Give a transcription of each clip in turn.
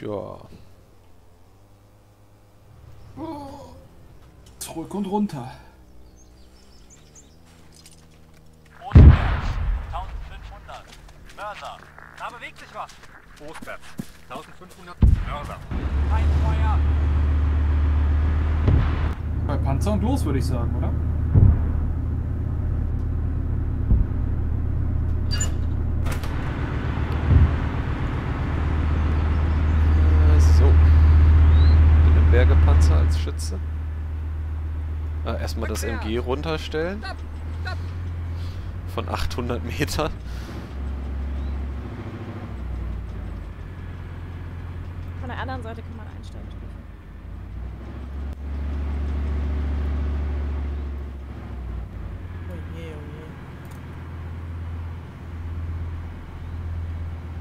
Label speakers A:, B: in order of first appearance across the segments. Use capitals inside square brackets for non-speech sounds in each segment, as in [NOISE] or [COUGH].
A: Tja.
B: Zurück und runter.
C: Ostwärts, 1500. Mörser. Da bewegt sich was.
D: Ostwärts. 1500 Mörser.
C: Kein Feuer.
B: Bei Panzer und los, würde ich sagen, oder?
A: Äh, so. Den Schütze. Ah, erstmal das MG runterstellen. Von 800 Metern.
E: Von der anderen Seite kann man einstellen.
F: Oh je, oh je.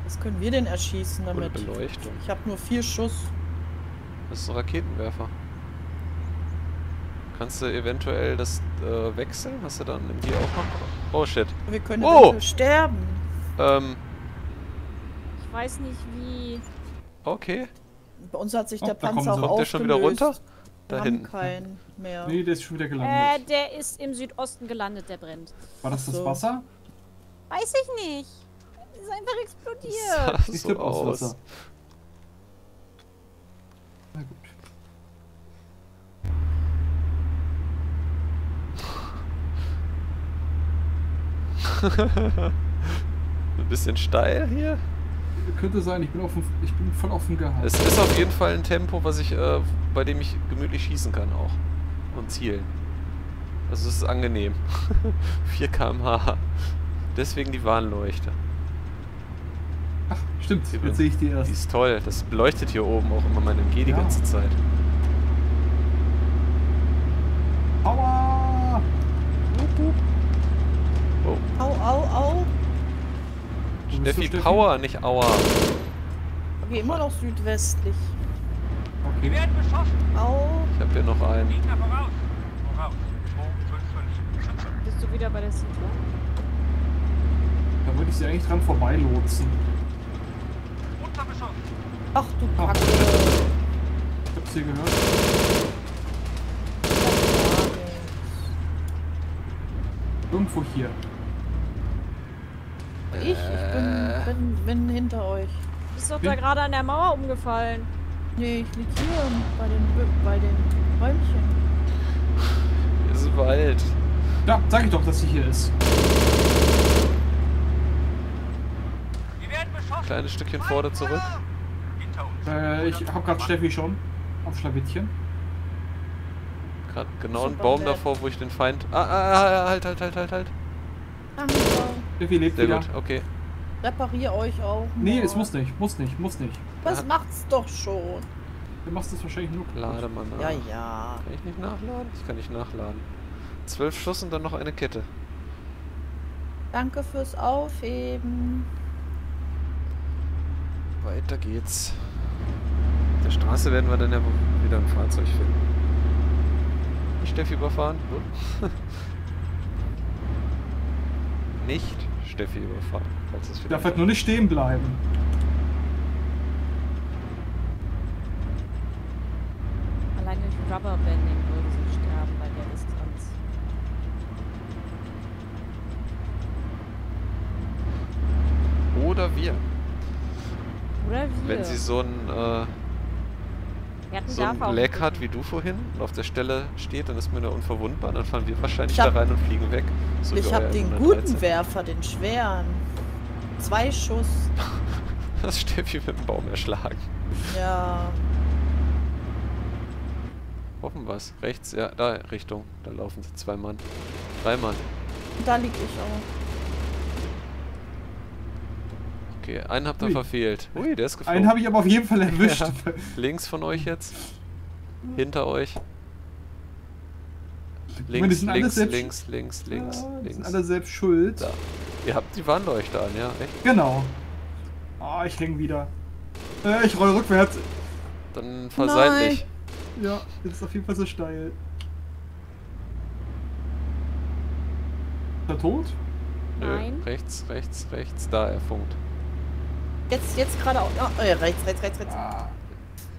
F: Was können wir denn erschießen
A: Ohne
F: damit?
A: Beleuchtung.
F: Ich habe nur vier Schuss.
A: Das ist ein Raketenwerfer. Kannst du eventuell das äh, wechseln? Hast du dann MG auch noch? Oh shit.
F: Wir können
A: Oh!
F: sterben.
A: Ähm,
E: Ich weiß nicht wie.
A: okay.
F: Bei uns hat sich
B: Oh,
F: der Panzer auch
A: Kommt der schon wieder
F: aufgelöst.
A: runter?
F: Wir
A: Da
F: haben
A: hinten.
F: keinen mehr.
B: Nee, der ist schon wieder
E: Äh,
B: gelandet.
E: der ist im Südosten gelandet, der brennt.
B: War das das
F: so.
B: Wasser?
E: Weiß ich nicht. Ist einfach explodiert. [LAUGHS]
A: Sah
B: Ich
A: so aus.
B: Wasser. Na gut. [LAUGHS]
A: Ein bisschen steil hier.
B: Könnte sein, ich bin, auf dem, ich bin voll auf dem Gehalt.
A: Es ist auf jeden Fall ein Tempo, was ich, äh, bei dem ich gemütlich schießen kann auch. Und zielen. Also es ist angenehm. [LAUGHS] 4 km/h. Deswegen die Warnleuchte.
B: Ach, stimmt,
A: Die-
B: jetzt sehe ich die
A: Die
B: erst.
A: ist toll. Das beleuchtet hier oben auch immer mein MG die
B: Ja.
A: ganze Zeit.
B: Aua!
A: Oh.
F: Au, au, au.
A: Steffi,
B: du,
A: Power, nicht Aua.
F: Okay, immer noch südwestlich.
C: Wir
B: Okay.
C: werden beschossen.
F: Au.
A: Ich habe hier noch einen.
C: Gegner voraus. Voraus. 255. Schütze.
E: Bist du wieder bei der Siedlung?
B: Da würde ich sie eigentlich dran vorbeilotsen.
C: Unterbeschossen.
F: Ach du. Kacke.
B: Ich hab's hier gehört. Irgendwo hier.
F: Ich, ich bin, bin, bin hinter euch.
E: Du bist doch da gerade an der Mauer umgefallen.
F: Nee, ich lieg hier bei den, bei den Räumchen.
A: Hier ist Wald.
B: Ja, sag ich doch, dass sie hier ist.
C: Wir werden beschossen.
A: Kleines Stückchen vorne zurück.
B: Äh, ich hab grad Steffi schon. Auf Schlawittchen.
A: Gerade genau einen
F: Super
A: Baum davor, wo ich den Feind... Ah, ah, ah, halt, halt, halt, halt, halt.
F: Danke.
B: Steffi lebt
A: Sehr
B: wieder.
A: gut, okay.
F: Reparier euch auch.
B: Nee,
F: mal.
B: es muss nicht, muss nicht, muss nicht.
F: Das macht's doch schon.
B: Du machst es wahrscheinlich nur kaputt.
A: Lade mal nach.
F: Ja, ja.
A: Kann ich nicht nachladen? Ich kann nicht nachladen. Zwölf Schuss und dann noch eine Kette.
F: Danke fürs Aufheben.
A: Weiter geht's. Auf der Straße werden wir dann ja wohl wieder ein Fahrzeug finden. Nicht Steffi überfahren? [LAUGHS] Nicht Steffi überfahren.
B: Darf halt nur nicht stehen bleiben.
E: Allein durch Rubberbanding würde sie sterben bei der Distanz.
A: Oder wir.
E: Oder wir.
A: Wenn sie so ein, äh, so
E: Dörfer
A: ein Lag hat wie du vorhin und auf der Stelle steht, dann ist man da unverwundbar. Dann fahren wir wahrscheinlich
F: Ich hab-
A: da rein und fliegen weg. So
F: ich hab
A: euer
F: den
A: 113.
F: guten Werfer, den schweren. Zwei Schuss. [LAUGHS]
A: Das Steffi mit dem Baum erschlagen.
F: Ja.
A: Hoffen wir's. Rechts, ja, da Richtung. Da laufen sie zwei Mann. Drei Mann.
F: Da lieg ich auch.
A: Okay, einen habt ihr
B: Ui.
A: verfehlt. Ui, der ist geflogen.
B: Einen habe ich aber auf jeden Fall erwischt. [LAUGHS]
A: Ja. Links von euch jetzt. Hinter euch.
B: meine,
A: Links,
B: sind alle
A: links,
B: selbst-
A: links, links, links,
B: Ja, die sind
A: links.
B: alle selbst schuld.
A: Da. Ihr habt die Warnleuchte an, ja? Echt?
B: Genau. Ah, ich häng wieder. Äh, ich roll rückwärts.
A: Dann fahr seitlich.
B: Ja, das ist auf jeden Fall so steil. Ist er tot?
A: Nö,
E: Nein.
A: rechts, rechts, rechts. Da, er funkt.
F: Jetzt, jetzt gerade auch. Ja, äh, rechts, rechts, rechts, rechts.
B: Ah,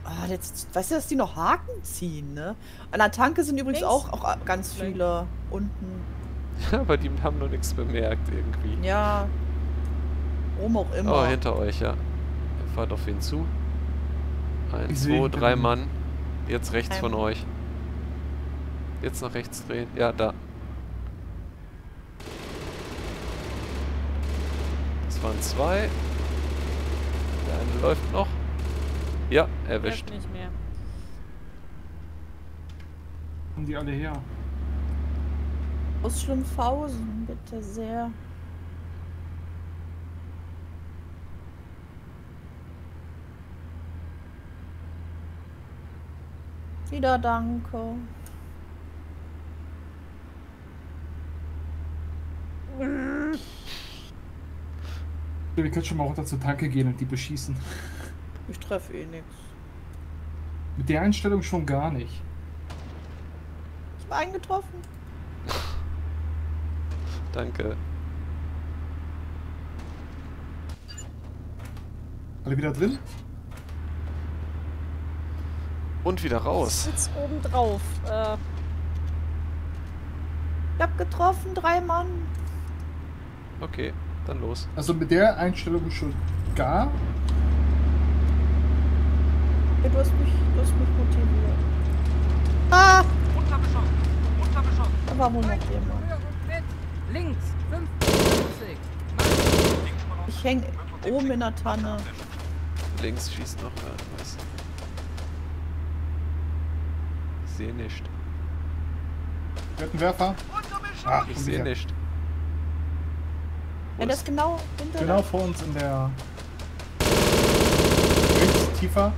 F: Ah, jetzt, weißt du, dass die noch Haken ziehen, ne? An der Tanke sind übrigens
E: Links.
F: auch, auch ganz viele unten. [LAUGHS]
A: Aber die haben noch nichts bemerkt irgendwie.
F: Ja. Warum auch immer.
A: Oh, hinter euch, ja. Ihr fahrt auf ihn zu. Eins,
B: Ich
A: zwei, drei
B: ihn.
A: Mann. Jetzt rechts
F: Ähm.
A: von euch. Jetzt nach rechts drehen. Ja, da. Das waren zwei. Der eine läuft noch. Ja, erwischt.
E: Hilft nicht mehr.
B: kommen die alle her?
F: Aus Schlimmfausen, bitte sehr. Wieder danke.
B: Wir können schon mal runter zur Tanke gehen und die beschießen.
F: Ich treffe eh nichts.
B: Mit der Einstellung schon gar nicht.
F: Ich bin eingetroffen. [LAUGHS]
A: Danke.
B: Alle wieder drin?
A: Und wieder
E: Ich
A: raus.
E: sitz oben drauf. Äh,
F: Ich hab getroffen, drei Mann.
A: Okay, dann los.
B: Also mit der Einstellung schon gar.
F: Ja, Du hast mich, du hast mich motiviert. Ah,
C: Untergeschossen! Untergeschossen!
F: jemand.
G: Links, 55.
C: Links von uns.
F: Ich häng oben in der Tanne.
A: Links schießt noch. Ich sehe nicht.
B: Wir hatten Werfer. Ah,
A: Ich sehe
B: wieder.
A: nicht. Wo
F: Ja, das
A: ist-
F: ist genau hinter
B: Genau vor uns in der. Rechts, tiefer.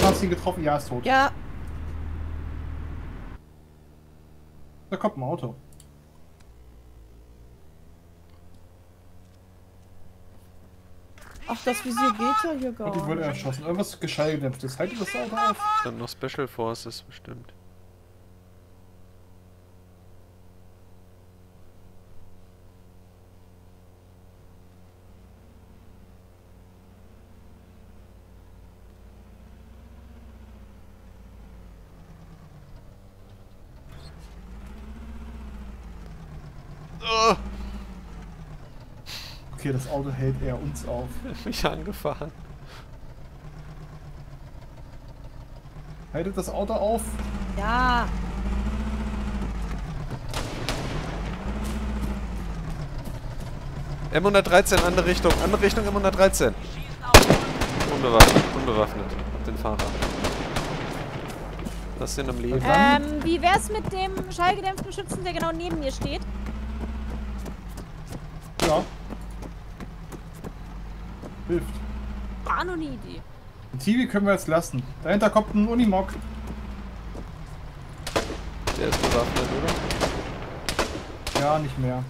B: Da hast du ihn getroffen. Ja, ist tot.
F: Ja,
B: Da kommt ein Auto.
F: ach, das Visier geht ja hier
B: Und
F: gar
B: die wurde
F: nicht.
B: erschossen. Irgendwas Geschallgedämpftes. Haltet das Auto auf.
A: Dann noch Special Forces bestimmt. Oh,
B: Okay, das Auto hält eher uns auf. [LAUGHS]
A: mich angefahren.
B: Haltet das Auto auf.
F: Ja,
A: M113, andere Richtung, andere Richtung M113. Unbewaffnet, unbewaffnet. Den Fahrer. Lass den am Leben.
E: Ähm, wie wär's mit dem schallgedämpften Schützen, der genau neben mir steht?
B: Ja. Hilft.
E: War nur eine Idee.
B: Den TV können wir jetzt lassen. Dahinter kommt ein Unimog.
A: Der ist bewaffnet, oder?
B: Ja, nicht mehr.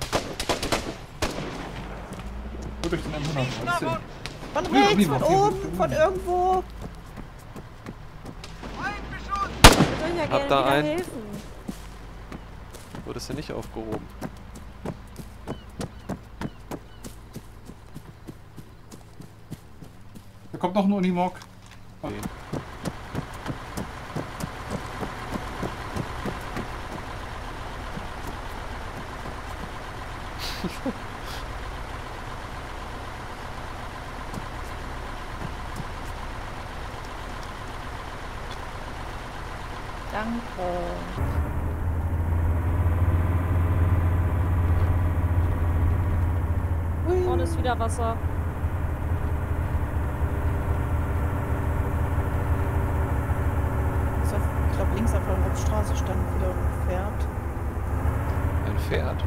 B: Gut durch den M113.
F: von rechts, von oben, von irgendwo.
E: Ich würde ja gerne
A: da einen.
E: helfen.
A: Wurde es ja nicht aufgehoben.
B: Kommt noch ein Unimog.
A: Okay.
F: Danke. Hui.
E: Vorne ist wieder Wasser.
F: Ist auf- Ich glaube, links auf der Hauptstraße stand wieder ein Pferd.
A: Ein Pferd.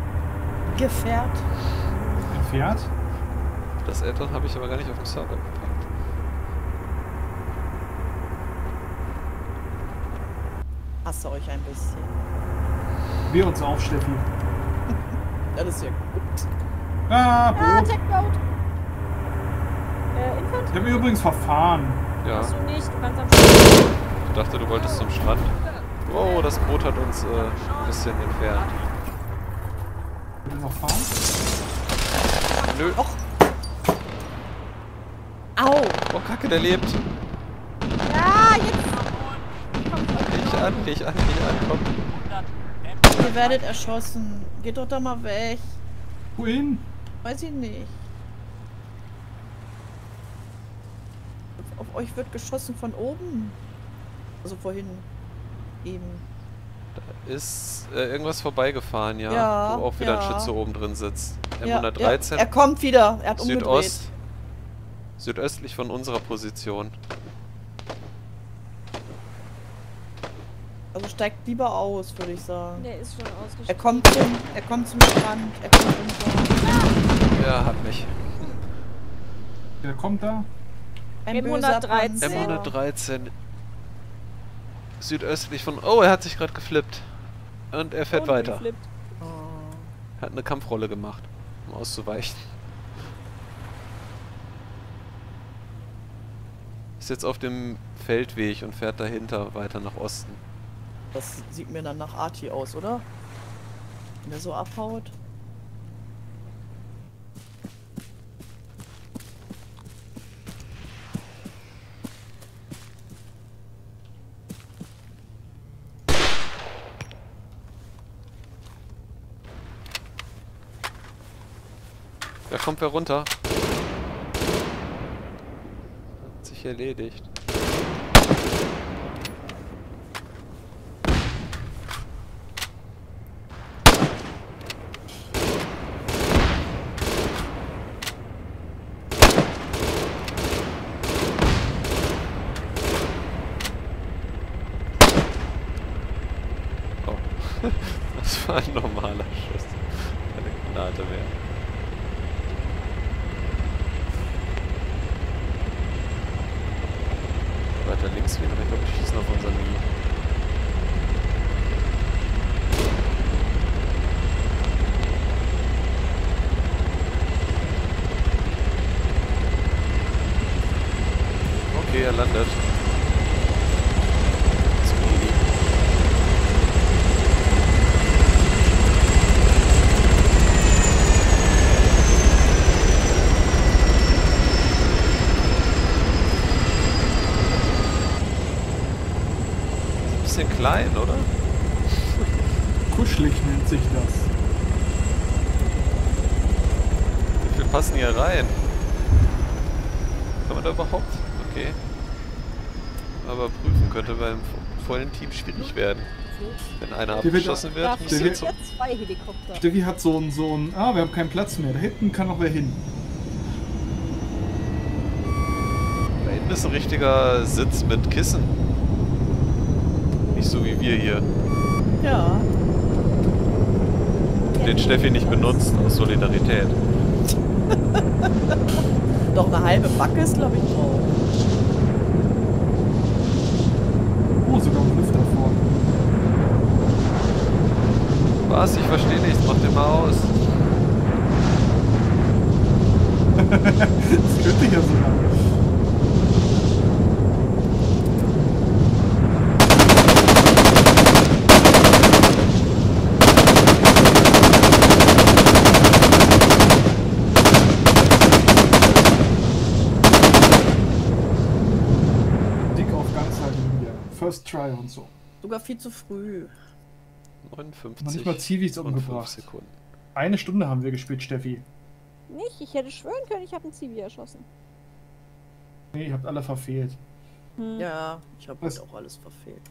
F: Gefährt.
B: Ein Pferd.
A: Das Addon habe ich aber gar nicht auf dem Server gepackt.
F: Hasse euch ein bisschen.
B: Wir uns auf, Steffi. [LAUGHS]
F: Das ist ja gut.
B: Ah,
E: Ah,
B: Boot.
E: Techboat. Äh, Infant?
B: Ich habe übrigens verfahren.
A: Ja,
E: Hast du nicht, du kannst am
A: dachte, du wolltest zum Strand. Wow, das Boot hat uns äh, ein bisschen entfernt.
B: Noch fahren?
A: Nö,
F: Au!
A: Oh, Kacke, der lebt.
F: Ja, jetzt.
A: Leg an, leg an, leg an, komm.
F: Ihr werdet erschossen. Geht doch da mal weg.
B: Wohin?
F: Weiß ich nicht. Auf euch wird geschossen von oben. Also vorhin. Eben.
A: Ist äh, irgendwas vorbeigefahren, ja?
F: Ja,
A: Wo auch wieder ein
F: ja.
A: Schütze oben drin sitzt.
F: Ja,
A: M113,
F: ja, er kommt wieder. Er hat umgedreht.
A: Südost. Südöstlich von unserer Position.
F: Also steigt lieber aus, würde ich sagen.
E: Der ist schon ausgestiegen.
F: Er kommt zum, er kommt zum Strand. Er kommt runter.
A: Ja, hat mich.
B: Wer kommt da?
F: Ein
E: M113.
F: böser Panzer.
A: M113. Südöstlich von... Oh, er hat sich gerade geflippt. Und er fährt
E: Und
A: weiter.
F: Oh.
A: Hat eine Kampfrolle gemacht, um auszuweichen. Ist jetzt auf dem Feldweg und fährt dahinter weiter nach Osten.
F: Das sieht mir dann nach Arti aus, oder? Wenn er so abhaut.
A: Da kommt wer runter. Hat sich erledigt. Oh. [LAUGHS] Das war ein normaler Schuss. Keine Granate mehr. Weiter links aber ich glaube, die schießen auf unser Nie. Okay, er landet. Speedy. Ist ein bisschen klein, oder?
B: Kuschelig nennt sich das.
A: Wie viel passen hier rein? Kann man da überhaupt? Okay. Aber prüfen könnte beim vo- vollen Team schwierig werden. Wenn einer
B: wird-
A: abgeschossen wird,
B: Der
E: sind
A: jetzt...
E: zwei Helikopter.
B: Steffi hat so ein, so ein, ah, wir haben keinen Platz mehr. Da hinten kann noch wer hin.
A: Da hinten ist ein richtiger Sitz mit Kissen. Nicht so wie wir hier.
F: Ja.
A: Den Steffi nicht benutzt, aus Solidarität.
F: Doch eine halbe Backe ist, glaube ich, drauf.
B: Oh, sogar ein Lüfter vor.
A: Was? Ich verstehe nichts. Mach den mal aus. [LAUGHS]
B: Das könnte ja sogar. First Try und so.
F: Sogar viel zu früh.
A: 59
B: Noch nicht mal Zivis umgebracht.
A: 5 Sekunden.
B: Eine Stunde haben wir gespielt, Steffi.
E: Nicht? Ich hätte schwören können, ich habe einen Zivi erschossen.
B: Nee, ihr habt alle verfehlt.
E: Hm.
F: Ja, ich habe halt auch alles verfehlt.